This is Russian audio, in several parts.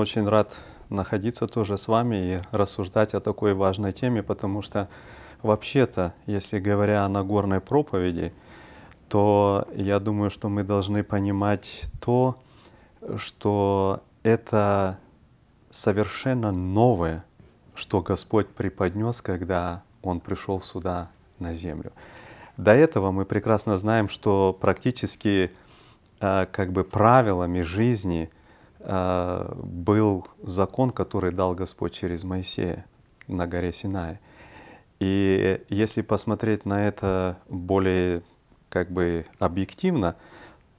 очень рад находиться тоже с вами и рассуждать о такой важной теме, потому что вообще-то, если говоря о Нагорной проповеди, то я думаю, что мы должны понимать то, что это совершенно новое, что Господь преподнес, когда Он пришел сюда на землю. До этого мы прекрасно знаем, что практически э, как бы правилами жизни был закон, который дал Господь через Моисея на горе Синай. И если посмотреть на это более как бы объективно,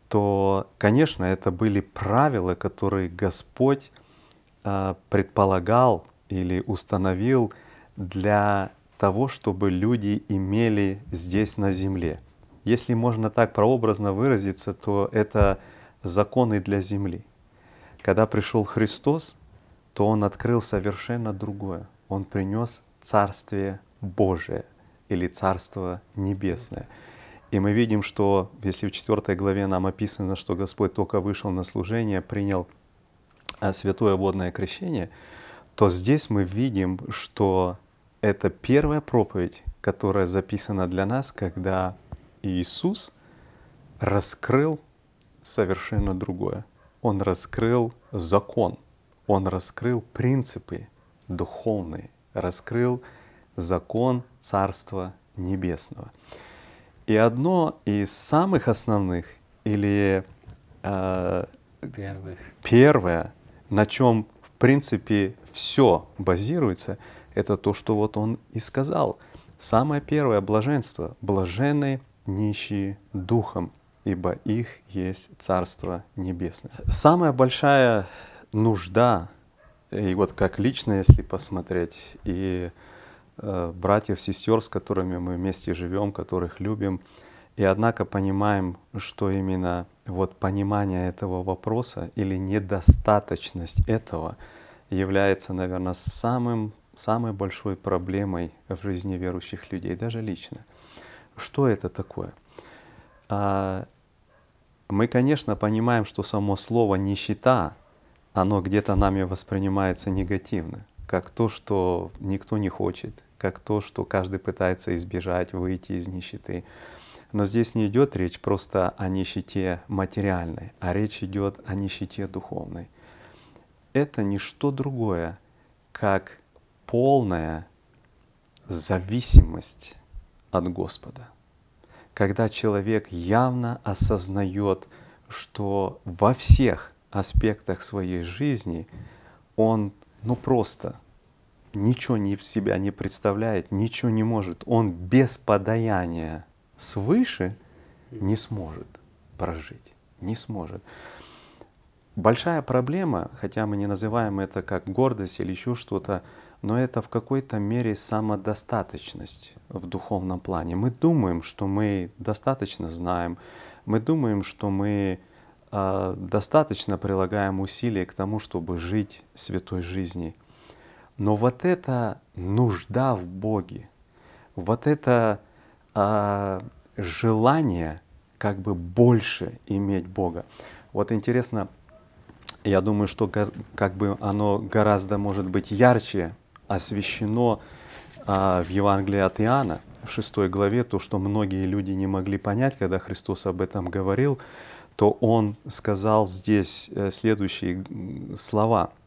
то, конечно, это были правила, которые Господь э, предполагал или установил для того, чтобы люди имели здесь на земле. Если можно так прообразно выразиться, то это законы для земли. Когда пришел Христос, то Он открыл совершенно другое. Он принес Царствие Божие или Царство Небесное. И мы видим, что если в 4 главе нам описано, что Господь только вышел на служение, принял а, святое водное крещение, то здесь мы видим, что это первая проповедь, которая записана для нас, когда Иисус раскрыл совершенно другое. Он раскрыл закон, он раскрыл принципы духовные, раскрыл закон Царства Небесного. И одно из самых основных или э, Первых. первое, на чем в принципе все базируется, это то, что вот он и сказал. Самое первое блаженство – блаженные нищие духом, ибо их есть Царство Небесное. Самая большая нужда, и вот как лично, если посмотреть, и Э, братьев, сестер, с которыми мы вместе живем, которых любим. И однако понимаем, что именно вот понимание этого вопроса или недостаточность этого является, наверное, самым, самой большой проблемой в жизни верующих людей, даже лично. Что это такое? А, мы, конечно, понимаем, что само слово «нищета», оно где-то нами воспринимается негативно, как то, что никто не хочет, как то, что каждый пытается избежать, выйти из нищеты. Но здесь не идет речь просто о нищете материальной, а речь идет о нищете духовной. Это не что другое, как полная зависимость от Господа. Когда человек явно осознает, что во всех аспектах своей жизни он ну просто ничего не в себя не представляет, ничего не может. Он без подаяния свыше не сможет прожить, не сможет. Большая проблема, хотя мы не называем это как гордость или еще что-то, но это в какой-то мере самодостаточность в духовном плане. Мы думаем, что мы достаточно знаем, мы думаем, что мы э, достаточно прилагаем усилия к тому, чтобы жить святой жизнью. Но вот эта нужда в Боге, вот это а, желание как бы больше иметь Бога. Вот интересно, я думаю, что как бы оно гораздо, может быть, ярче освещено а, в Евангелии от Иоанна, в шестой главе, то, что многие люди не могли понять, когда Христос об этом говорил, то Он сказал здесь э, следующие слова –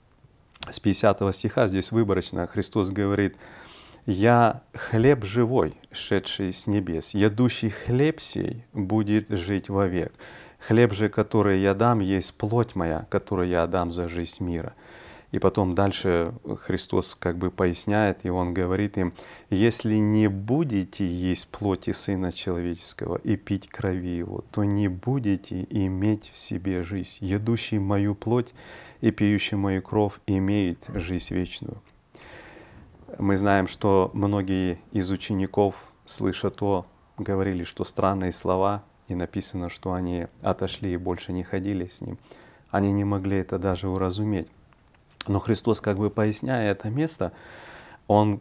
с 50 стиха, здесь выборочно Христос говорит, «Я хлеб живой, шедший с небес, ядущий хлеб сей будет жить вовек. Хлеб же, который я дам, есть плоть моя, которую я дам за жизнь мира». И потом дальше Христос как бы поясняет, и Он говорит им, «Если не будете есть плоти Сына Человеческого и пить крови Его, то не будете иметь в себе жизнь. Едущий мою плоть и пьющий мою кровь имеет жизнь вечную. Мы знаем, что многие из учеников, слыша то, говорили, что странные слова, и написано, что они отошли и больше не ходили с ним. Они не могли это даже уразуметь. Но Христос, как бы поясняя это место, Он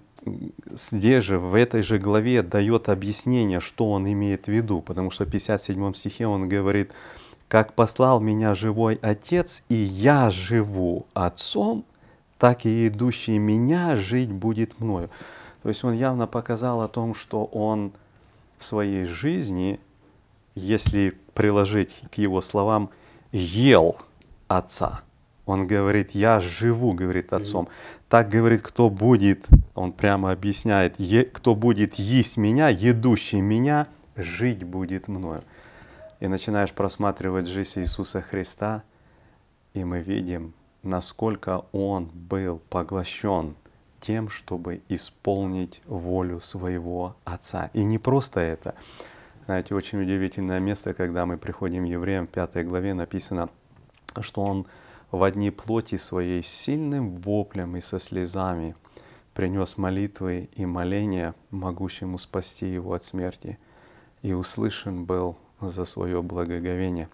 здесь же, в этой же главе дает объяснение, что Он имеет в виду, потому что в 57 стихе Он говорит, как послал меня живой Отец, и я живу Отцом, так и идущий меня жить будет мною. То есть он явно показал о том, что он в своей жизни, если приложить к его словам, ел Отца. Он говорит, я живу, говорит Отцом. Так говорит, кто будет, он прямо объясняет, кто будет есть меня, едущий меня, жить будет мною. И начинаешь просматривать жизнь Иисуса Христа, и мы видим, насколько Он был поглощен тем, чтобы исполнить волю своего Отца. И не просто это. Знаете, очень удивительное место, когда мы приходим евреям, в пятой главе написано, что Он в одни плоти своей сильным воплем и со слезами принес молитвы и моления, могущему спасти его от смерти, и услышан был за свое благоговение.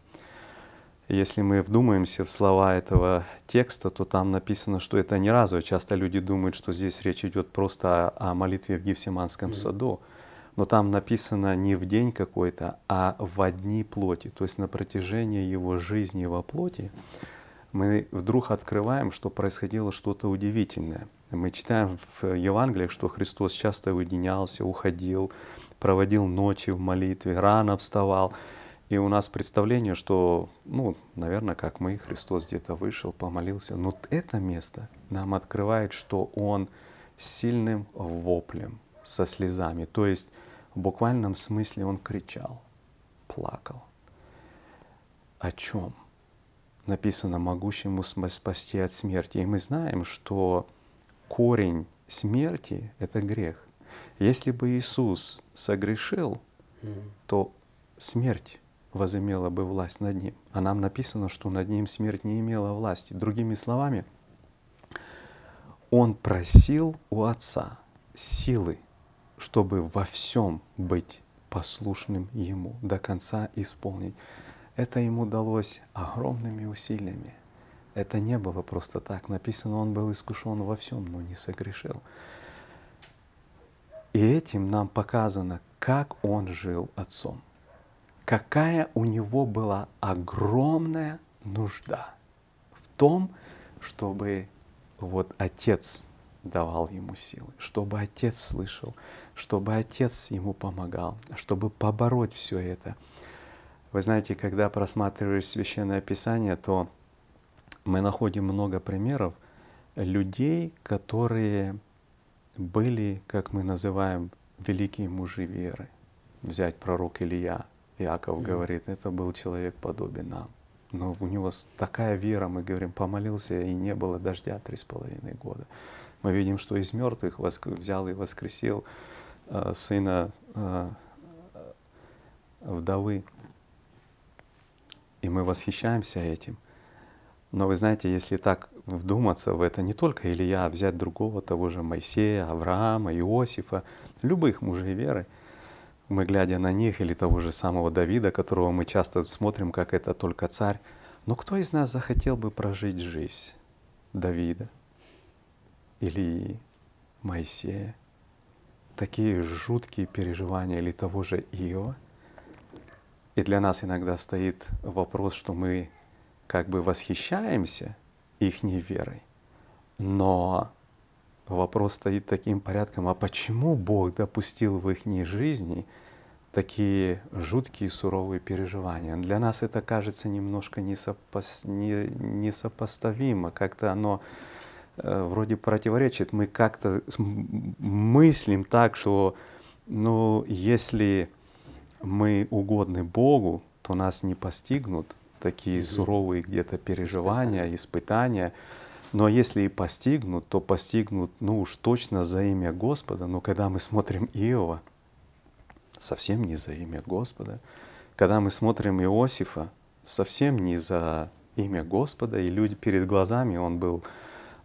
Если мы вдумаемся в слова этого текста, то там написано, что это не разово. Часто люди думают, что здесь речь идет просто о молитве в Гефсиманском саду. Но там написано не в день какой-то, а в одни плоти, то есть на протяжении его жизни во плоти мы вдруг открываем, что происходило что-то удивительное. Мы читаем в Евангелии, что Христос часто уединялся, уходил, проводил ночи в молитве, рано вставал. И у нас представление, что, ну, наверное, как мы, Христос где-то вышел, помолился. Но это место нам открывает, что Он сильным воплем, со слезами. То есть в буквальном смысле Он кричал, плакал. О чем? Написано «могущему спасти от смерти». И мы знаем, что корень смерти — это грех. Если бы Иисус согрешил, то смерть возымела бы власть над ним. А нам написано, что над ним смерть не имела власти. Другими словами, он просил у Отца силы, чтобы во всем быть послушным Ему, до конца исполнить. Это ему удалось огромными усилиями. Это не было просто так. Написано, он был искушен во всем, но не согрешил. И этим нам показано, как он жил отцом. Какая у него была огромная нужда в том, чтобы вот отец давал ему силы, чтобы отец слышал, чтобы отец ему помогал, чтобы побороть все это – вы знаете, когда просматриваешь Священное Писание, то мы находим много примеров людей, которые были, как мы называем, великие мужи веры. Взять пророк Илья, Иаков mm. говорит, это был человек подобен нам. Но у него такая вера, мы говорим, помолился, и не было дождя три с половиной года. Мы видим, что из мертвых взял и воскресил э, сына э, вдовы и мы восхищаемся этим. Но вы знаете, если так вдуматься в это, не только Илья, а взять другого, того же Моисея, Авраама, Иосифа, любых мужей веры, мы, глядя на них, или того же самого Давида, которого мы часто смотрим, как это только царь, но кто из нас захотел бы прожить жизнь Давида, Илии, Моисея? Такие жуткие переживания или того же Иова – и для нас иногда стоит вопрос, что мы как бы восхищаемся их неверой, но вопрос стоит таким порядком, а почему Бог допустил в их жизни такие жуткие суровые переживания? Для нас это кажется немножко несопос... не... несопоставимо, как-то оно э, вроде противоречит. Мы как-то мыслим так, что ну, если мы угодны Богу, то нас не постигнут такие суровые где-то переживания, испытания. Но если и постигнут, то постигнут, ну уж точно за имя Господа. Но когда мы смотрим Иова, совсем не за имя Господа. Когда мы смотрим Иосифа, совсем не за имя Господа, и люди перед глазами, он был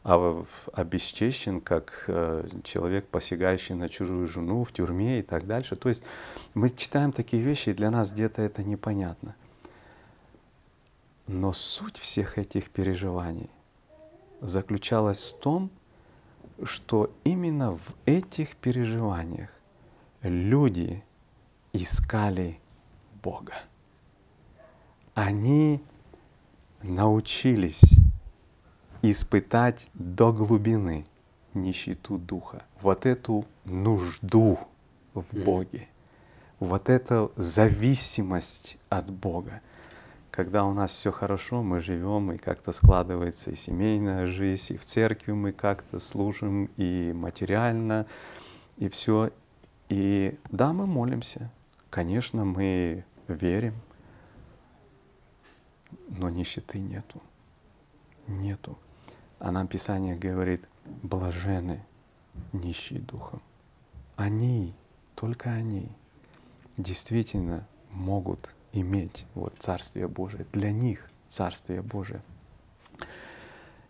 а обесчещен как э, человек, посягающий на чужую жену в тюрьме и так дальше. То есть мы читаем такие вещи, и для нас где-то это непонятно. Но суть всех этих переживаний заключалась в том, что именно в этих переживаниях люди искали Бога. они научились испытать до глубины нищету духа, вот эту нужду в Боге, вот эту зависимость от Бога. Когда у нас все хорошо, мы живем, и как-то складывается и семейная жизнь, и в церкви мы как-то служим, и материально, и все. И да, мы молимся. Конечно, мы верим, но нищеты нету. Нету. А нам Писание говорит, блажены нищие духом. Они, только они, действительно могут иметь вот Царствие Божие. Для них Царствие Божие.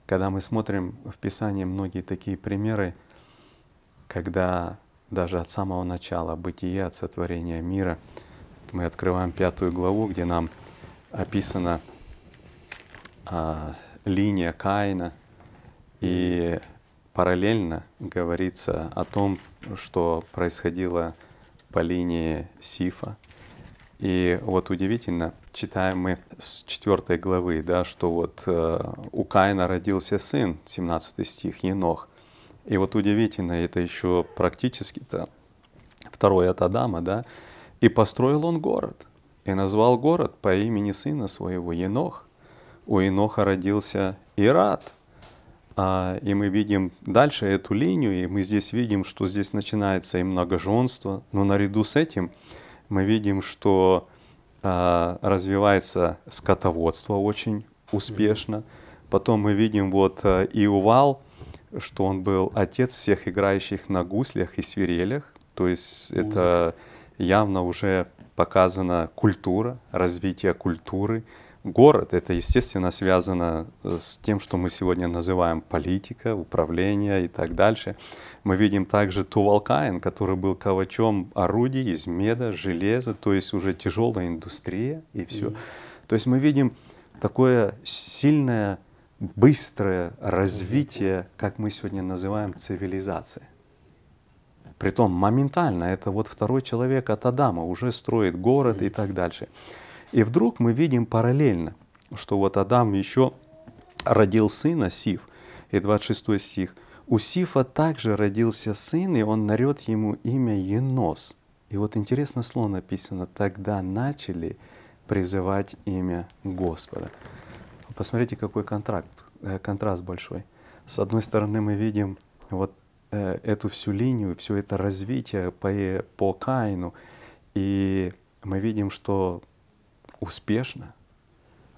Когда мы смотрим в Писании многие такие примеры, когда даже от самого начала бытия, от сотворения мира, мы открываем пятую главу, где нам описана а, линия Каина, и параллельно говорится о том, что происходило по линии Сифа. И вот удивительно, читаем мы с четвертой главы, да, что вот э, у Каина родился сын, 17 стих, Енох. И вот удивительно, это еще практически-то второй от Адама, да, и построил он город, и назвал город по имени сына своего Енох. У Еноха родился Ират, а, и мы видим дальше эту линию, и мы здесь видим, что здесь начинается и многоженство, но наряду с этим мы видим, что а, развивается скотоводство очень успешно. Потом мы видим вот а, Иувал, что он был отец всех играющих на гуслях и свирелях, то есть это явно уже показана культура, развитие культуры, Город — это, естественно, связано э, с тем, что мы сегодня называем политика, управление и так дальше. Мы видим также Тувалкаин, который был ковачом орудий из меда, железа, то есть уже тяжелая индустрия и все. Mm-hmm. То есть мы видим такое сильное, быстрое развитие, как мы сегодня называем, цивилизации. Притом моментально, это вот второй человек от Адама уже строит город mm-hmm. и так дальше. И вдруг мы видим параллельно, что вот Адам еще родил сына Сиф, и 26 стих. У Сифа также родился сын, и он нарет ему имя Енос. И вот интересно слово написано, тогда начали призывать имя Господа. Посмотрите, какой контракт, э, контраст большой. С одной стороны, мы видим вот э, эту всю линию, все это развитие по, по Каину, и мы видим, что успешно,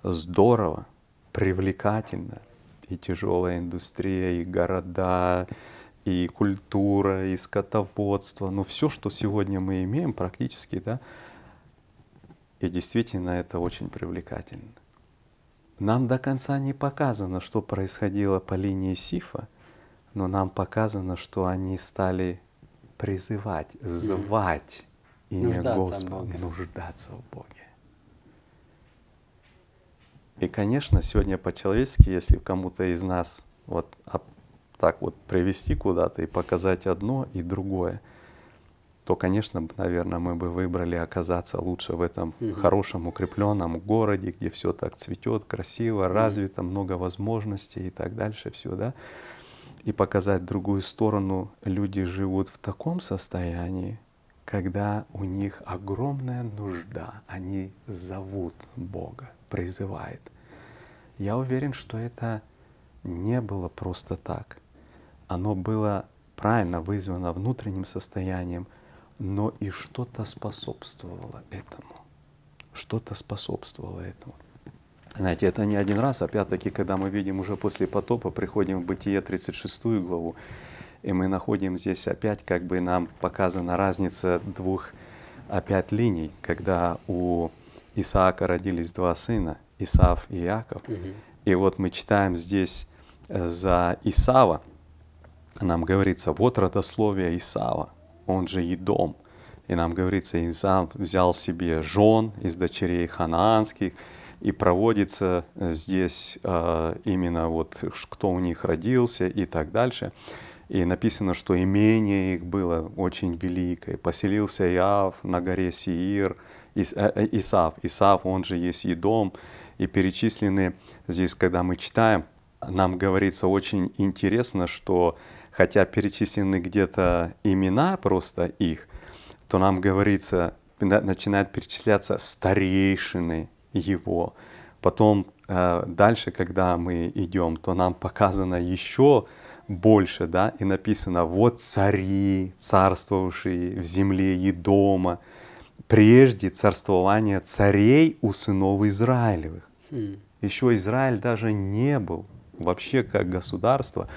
здорово, привлекательно. И тяжелая индустрия, и города, и культура, и скотоводство. Ну, все, что сегодня мы имеем практически, да, и действительно это очень привлекательно. Нам до конца не показано, что происходило по линии Сифа, но нам показано, что они стали призывать, звать имя Господа, нуждаться в Боге. И, конечно, сегодня по-человечески, если кому-то из нас вот так вот привести куда-то и показать одно и другое, то, конечно, наверное, мы бы выбрали оказаться лучше в этом угу. хорошем, укрепленном городе, где все так цветет, красиво, развито, много возможностей и так дальше, все, да. И показать другую сторону, люди живут в таком состоянии, когда у них огромная нужда, они зовут Бога призывает. Я уверен, что это не было просто так. Оно было правильно вызвано внутренним состоянием, но и что-то способствовало этому. Что-то способствовало этому. Знаете, это не один раз, опять-таки, когда мы видим уже после потопа, приходим в Бытие 36 главу, и мы находим здесь опять, как бы нам показана разница двух опять линий, когда у Исаака родились два сына, Исав и Иаков. Угу. И вот мы читаем здесь э, за Исава, нам говорится, вот родословие Исава, он же Едом. И нам говорится, Исав взял себе жен из дочерей ханаанских, и проводится здесь э, именно вот кто у них родился и так дальше. И написано, что имение их было очень великое. Поселился Иав на горе Сиир, Исав. Исав, он же есть Едом. И перечислены здесь, когда мы читаем, нам говорится очень интересно, что хотя перечислены где-то имена просто их, то нам говорится, начинает перечисляться старейшины его. Потом э, дальше, когда мы идем, то нам показано еще больше, да, и написано, вот цари, царствовавшие в земле и дома, прежде царствования царей у сынов Израилевых. Mm. Еще Израиль даже не был вообще как государство.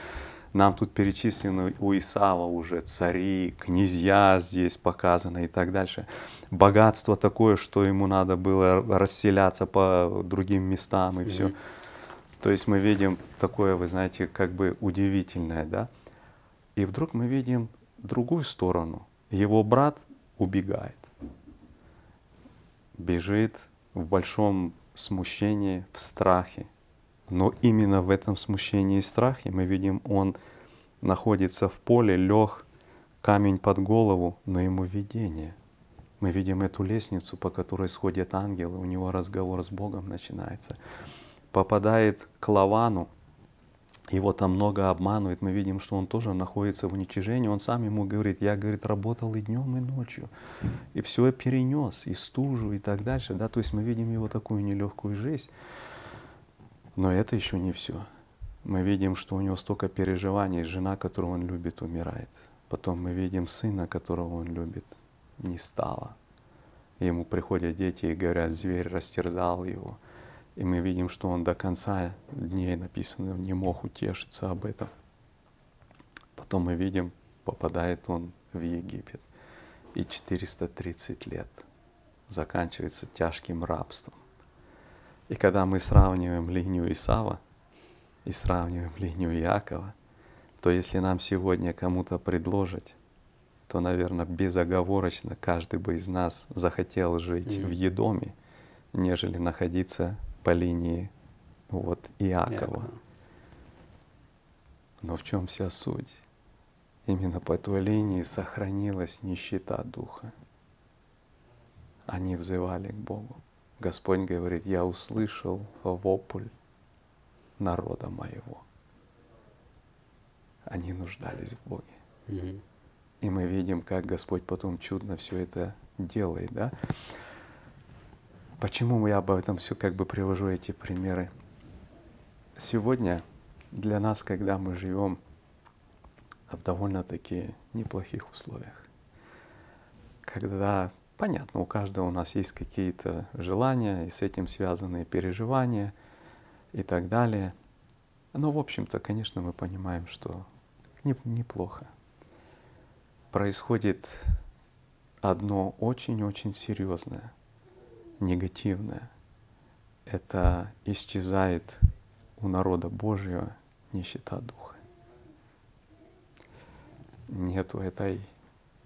Нам тут перечислены у Исава уже цари, князья здесь показано и так дальше. Богатство такое, что ему надо было расселяться по другим местам и mm-hmm. все. То есть мы видим такое, вы знаете, как бы удивительное, да? И вдруг мы видим другую сторону. Его брат убегает, бежит в большом смущении, в страхе. Но именно в этом смущении и страхе мы видим, он находится в поле, лег, камень под голову, но ему видение. Мы видим эту лестницу, по которой сходят ангелы, у него разговор с Богом начинается попадает к Лавану, его там много обманывает, мы видим, что он тоже находится в уничижении, он сам ему говорит, я, говорит, работал и днем, и ночью, и все перенес, и стужу, и так дальше, да, то есть мы видим его такую нелегкую жизнь, но это еще не все. Мы видим, что у него столько переживаний, жена, которую он любит, умирает. Потом мы видим сына, которого он любит, не стало. Ему приходят дети и говорят, зверь растерзал его – и мы видим, что он до конца дней написано, не мог утешиться об этом. Потом мы видим, попадает он в Египет. И 430 лет заканчивается тяжким рабством. И когда мы сравниваем линию Исава и сравниваем линию Якова, то если нам сегодня кому-то предложить, то, наверное, безоговорочно каждый бы из нас захотел жить mm. в Едоме, нежели находиться по линии вот, Иакова. Но в чем вся суть? Именно по той линии сохранилась нищета духа. Они взывали к Богу. Господь говорит, я услышал вопль народа моего. Они нуждались в Боге. Mm-hmm. И мы видим, как Господь потом чудно все это делает, да? Почему я об этом все как бы привожу эти примеры? Сегодня для нас, когда мы живем в довольно-таки неплохих условиях, когда, понятно, у каждого у нас есть какие-то желания и с этим связанные переживания и так далее. Но, в общем-то, конечно, мы понимаем, что не, неплохо. Происходит одно очень-очень серьезное – негативное. Это исчезает у народа Божьего нищета духа. Нету этой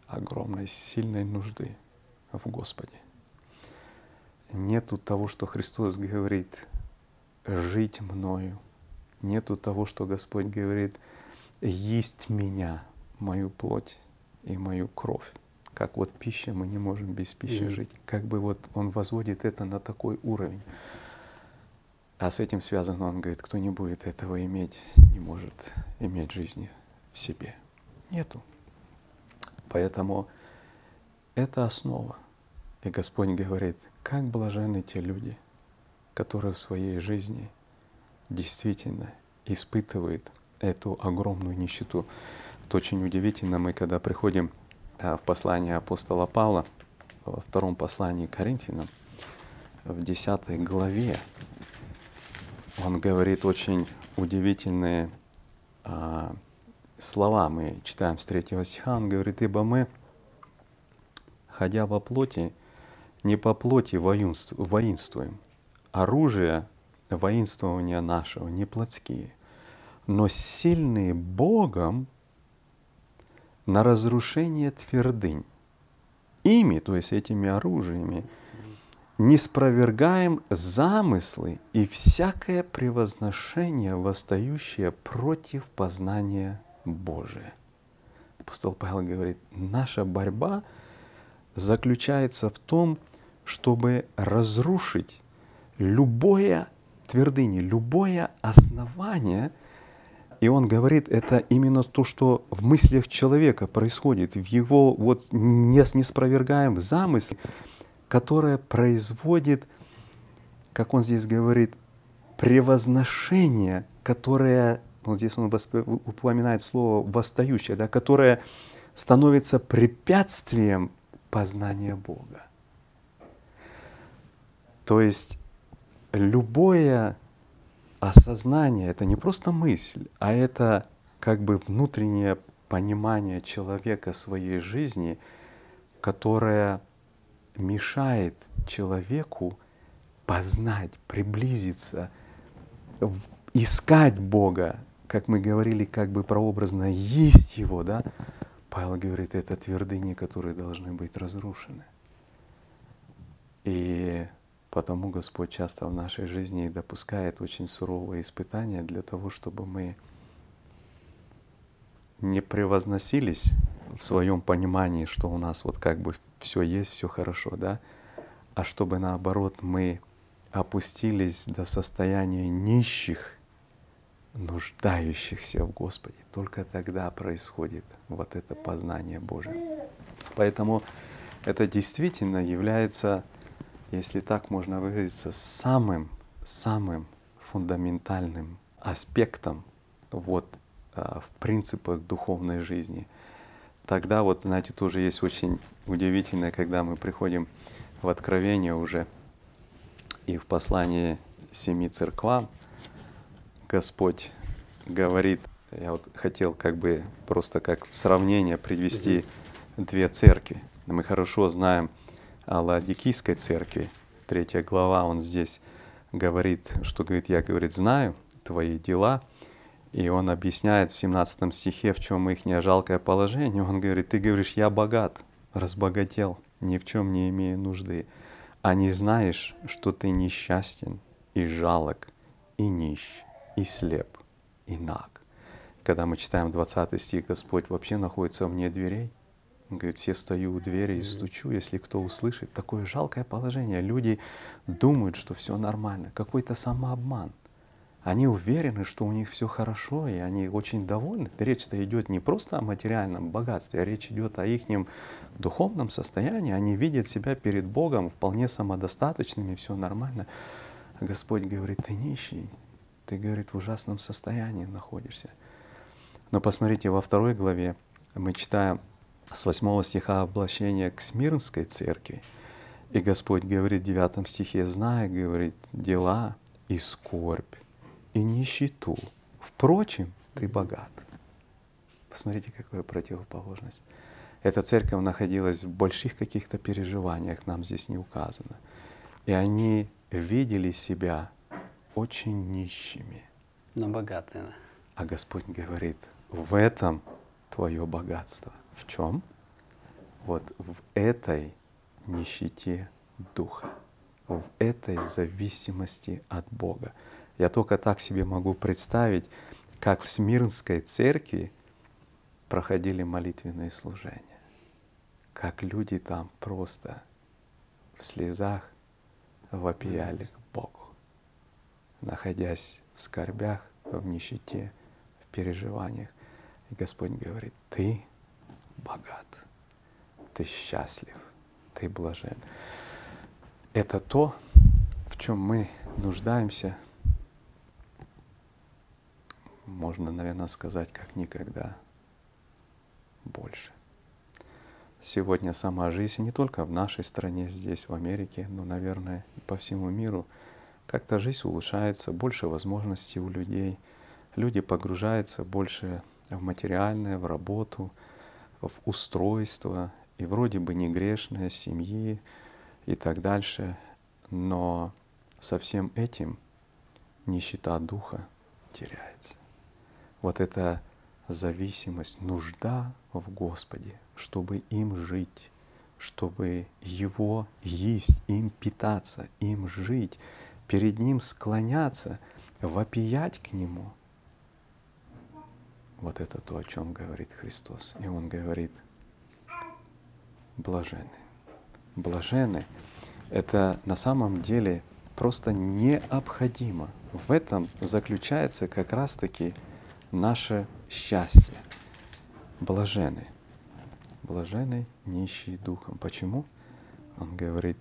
огромной, сильной нужды в Господе. Нету того, что Христос говорит, жить мною. Нету того, что Господь говорит, есть меня, мою плоть и мою кровь как вот пища, мы не можем без пищи mm. жить. Как бы вот он возводит это на такой уровень. А с этим связано, он говорит, кто не будет этого иметь, не может иметь жизни в себе. Нету. Поэтому это основа. И Господь говорит, как блажены те люди, которые в своей жизни действительно испытывают эту огромную нищету. Это очень удивительно, мы когда приходим в послании апостола Павла, во втором послании к Коринфянам, в 10 главе, он говорит очень удивительные а, слова. Мы читаем с третьего стиха, он говорит, «Ибо мы, ходя во плоти, не по плоти воинствуем. Оружие воинствования нашего не плотские, но сильные Богом на разрушение твердынь. Ими, то есть этими оружиями, не спровергаем замыслы и всякое превозношение, восстающее против познания Божия. Апостол Павел говорит, наша борьба заключается в том, чтобы разрушить любое твердыни, любое основание, и он говорит, это именно то, что в мыслях человека происходит, в его вот неспровергаем замысле, которое производит, как он здесь говорит, превозношение, которое, вот здесь он упоминает слово «восстающее», да, которое становится препятствием познания Бога. То есть любое осознание — это не просто мысль, а это как бы внутреннее понимание человека своей жизни, которое мешает человеку познать, приблизиться, искать Бога, как мы говорили, как бы прообразно есть Его, да? Павел говорит, это твердыни, которые должны быть разрушены. И Потому Господь часто в нашей жизни допускает очень суровые испытания для того, чтобы мы не превозносились в своем понимании, что у нас вот как бы все есть, все хорошо, да, а чтобы наоборот мы опустились до состояния нищих, нуждающихся в Господе. Только тогда происходит вот это познание Божие. Поэтому это действительно является если так можно выразиться, самым, самым фундаментальным аспектом вот, а, в принципах духовной жизни. Тогда вот, знаете, тоже есть очень удивительное, когда мы приходим в Откровение уже и в послании семи церквам Господь говорит, я вот хотел как бы просто как сравнение привести две церкви. Мы хорошо знаем о Ладикийской церкви, третья глава, он здесь говорит, что говорит, я, говорит, знаю твои дела, и он объясняет в 17 стихе, в чем их не жалкое положение. Он говорит, ты говоришь, я богат, разбогател, ни в чем не имею нужды, а не знаешь, что ты несчастен и жалок, и нищ, и слеп, и наг. Когда мы читаем 20 стих, Господь вообще находится вне дверей – говорит, все стою у двери и стучу, если кто услышит. Такое жалкое положение. Люди думают, что все нормально. Какой-то самообман. Они уверены, что у них все хорошо, и они очень довольны. Речь-то идет не просто о материальном богатстве, а речь идет о их духовном состоянии. Они видят себя перед Богом вполне самодостаточными, все нормально. А Господь говорит, ты нищий, ты, говорит, в ужасном состоянии находишься. Но посмотрите, во второй главе мы читаем с 8 стиха обращение к Смирнской церкви. И Господь говорит в 9 стихе, зная, говорит, дела и скорбь, и нищету. Впрочем, ты богат. Посмотрите, какая противоположность. Эта церковь находилась в больших каких-то переживаниях, нам здесь не указано. И они видели себя очень нищими. Но богатые. А Господь говорит, в этом твое богатство. В чем? Вот в этой нищете духа, в этой зависимости от Бога. Я только так себе могу представить, как в Смирнской церкви проходили молитвенные служения, как люди там просто в слезах вопияли к Богу, находясь в скорбях, в нищете, в переживаниях. И Господь говорит, ты богат, ты счастлив, ты блажен. Это то, в чем мы нуждаемся, можно, наверное, сказать, как никогда больше. Сегодня сама жизнь не только в нашей стране, здесь, в Америке, но, наверное, и по всему миру, как-то жизнь улучшается, больше возможностей у людей, люди погружаются больше в материальное, в работу, в устройство, и вроде бы не грешная семьи и так дальше, но со всем этим нищета духа теряется. Вот эта зависимость, нужда в Господе, чтобы им жить, чтобы Его есть, им питаться, им жить, перед Ним склоняться, вопиять к Нему — вот это то, о чем говорит Христос. И Он говорит, блажены. Блажены Это на самом деле просто необходимо. В этом заключается как раз-таки наше счастье. Блажены. Блажены нищие духом. Почему? Он говорит,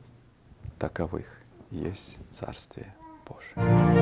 таковых есть Царствие Божие.